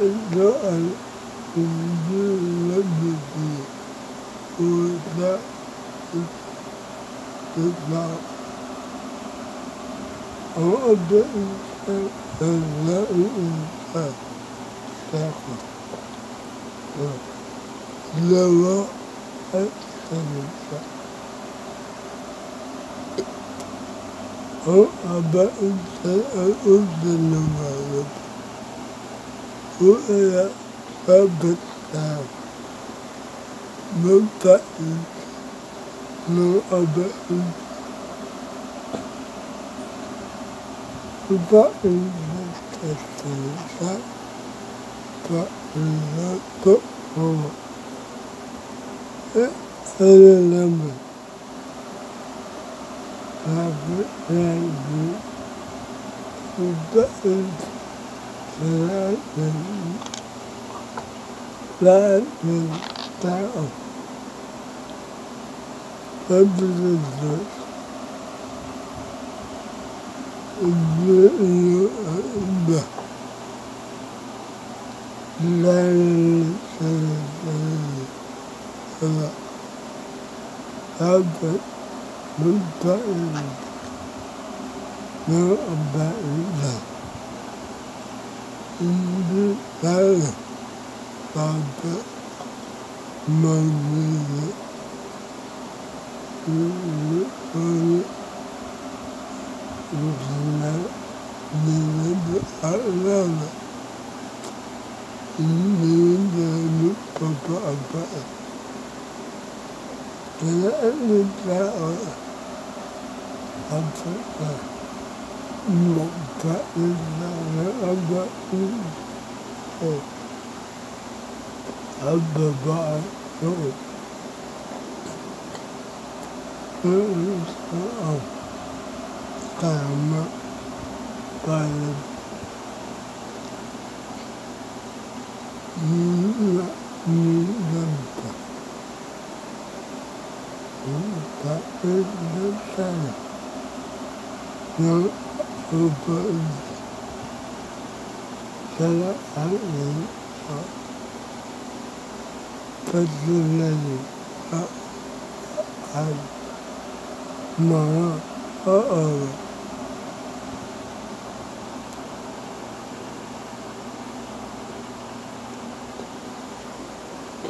نبدأ السؤال الذي ولا تطلع وأبدأ لا الإنسان تاخذ لو التنفع هو أبا أرد المغرب وإلى ثابت من فائد من أبا فإن تستنفع فإن تؤمر أنا لما وبأي ثلاثة لا تعرف فبالذات البحر لا هذا هذا من ndị a aga nọnyere onye njirimara ala njirimara papa abaya kele eleta ọra afọ na mmụta ịla Abba, Abba, Abba, Abba, Karma, Karma, Nila, Nilanta, Nilanta, Nilanta, Nilanta, Nilanta, sana al'in a personally a al mara a